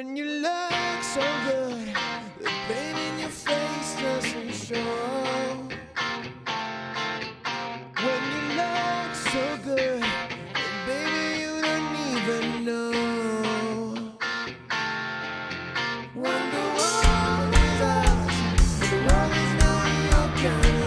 And you look so good, the pain in your face doesn't show. When you look so good, baby, you don't even know. When the world is ours, the world is not your kind.